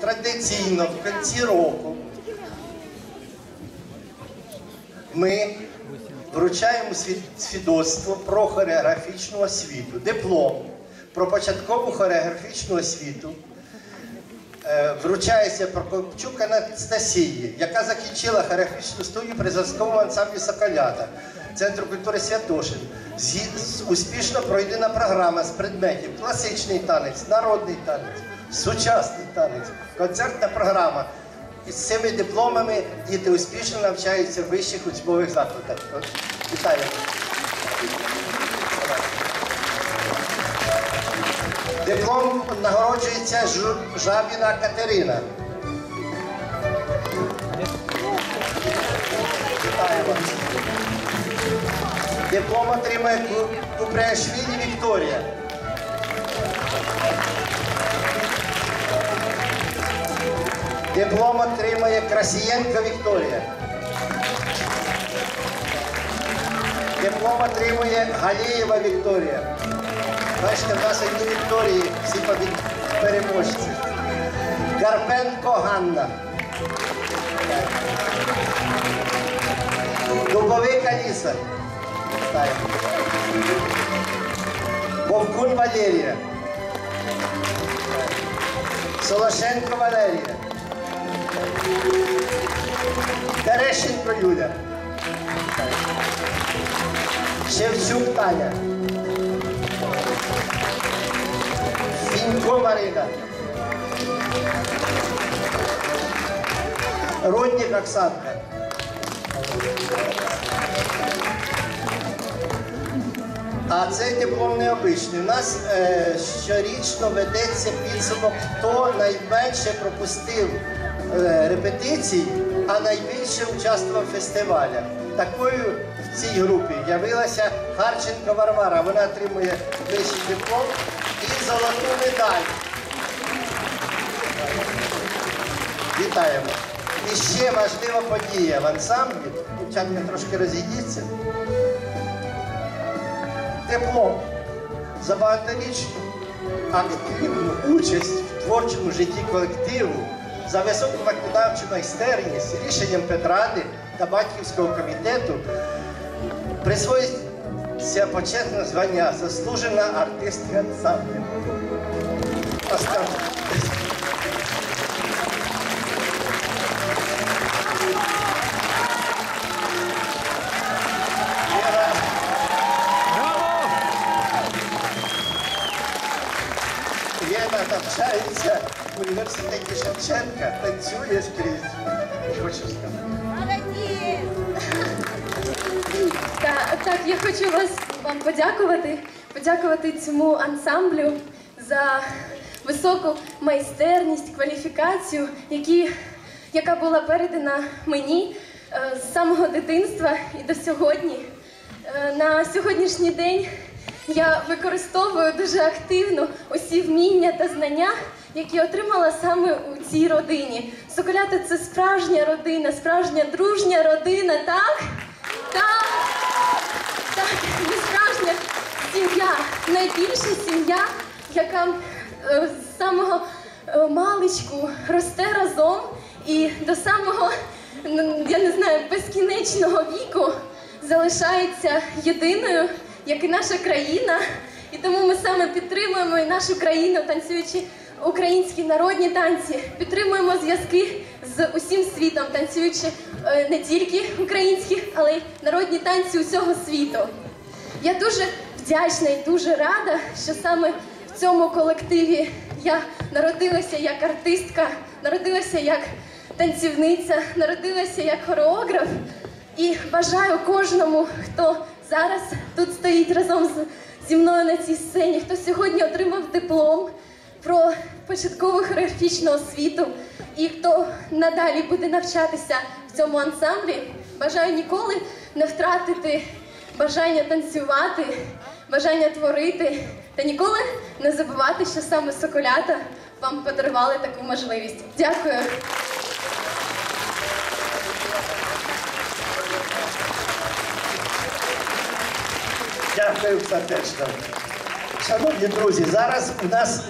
Традиційно в кінці року ми вручаємо свідоцтво про хореографічну освіту, диплом про початкову хореографічну освіту. Е, Вручається Прокопчук Анастасії, яка закінчила хореографічну студію при зразковому ансамблі Соколята Центру культури Святошин. З- Успішно пройдена програма з предметів класичний танець, народний танець, сучасний танець, концертна програма. Із цими дипломами діти успішно навчаються в вищих учбових закладах. Вітаю. Диплом нагороджується Жу- Жабіна Катерина. Ку- Купряшвілі Вікторія. Диплом отримує Красієнко Вікторія. Диплом отримує Галієва Вікторія. Бачите, в нас одні Вікторії, всі переможці. Карпенко Ганна. Дубовик Аліса. Вітаємо. Вовкун Валерія. Солошенко Валерія. Терещенко Юля. Шевчук Таня. Фінько Марина. Рудник Оксанка. А цей диплом необичний. У нас е, щорічно ведеться підсумок, хто найменше пропустив е, репетицій, а найбільше участвував в фестивалях. Такою в цій групі явилася Харченко Варвара. Вона отримує вищий диплом і золоту медаль. Вітаємо. І ще важлива подія в ансамблі. Дівчатка трошки розійдіться. Диплом за багаторічну активну участь в творчому житті колективу, за високу виконавчу майстерність рішенням Петради та батьківського комітету присвоїться почесне звання заслужена артистка ансамблю. Лена навчається в університеті Шевченка, танцює скрізь. Хочу сказати. Так, так, я хочу вас вам подякувати, подякувати цьому ансамблю за високу майстерність, кваліфікацію, яка була передана мені е, з самого дитинства і до сьогодні. Е, на сьогоднішній день я використовую дуже активно усі вміння та знання, які отримала саме у цій родині. Соколята це справжня родина, справжня дружня родина, так? Так. Так, ми справжня сім'я, найбільша сім'я, яка е, з самого е, маличку росте разом і до самого, я не знаю, безкінечного віку залишається єдиною, як і наша країна. І тому ми саме підтримуємо і нашу країну, танцюючи українські народні танці, підтримуємо зв'язки з усім світом, танцюючи е, не тільки українські, але й народні танці усього світу. Я дуже вдячна і дуже рада, що саме в цьому колективі я народилася як артистка, народилася як танцівниця, народилася як хореограф. І бажаю кожному, хто зараз тут стоїть разом з, зі мною на цій сцені, хто сьогодні отримав диплом про початкову хореографічну освіту і хто надалі буде навчатися в цьому ансамблі, бажаю ніколи не втратити бажання танцювати, бажання творити та ніколи не забувати, що саме соколята вам подарували таку можливість. Дякую. Дякую сердечно. Шановні друзі, зараз у нас